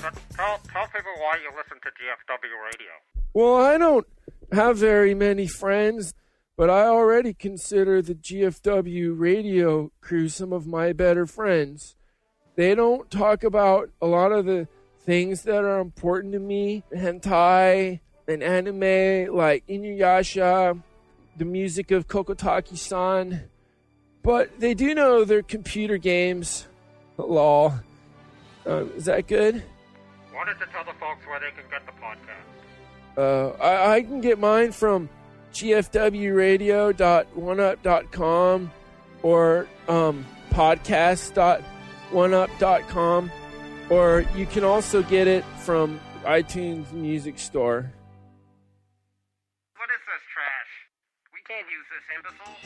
Tell, tell people why you listen to GFW radio. Well, I don't have very many friends, but I already consider the GFW radio crew some of my better friends. They don't talk about a lot of the things that are important to me hentai and anime like Inuyasha, the music of Kokotaki san. But they do know their computer games. Lol. Uh, is that good? Why don't tell the folks where they can get the podcast? Uh, I, I can get mine from gfwradio.1up.com or um, podcast.1up.com, or you can also get it from iTunes Music Store. What is this trash? We can't use this, imbecile.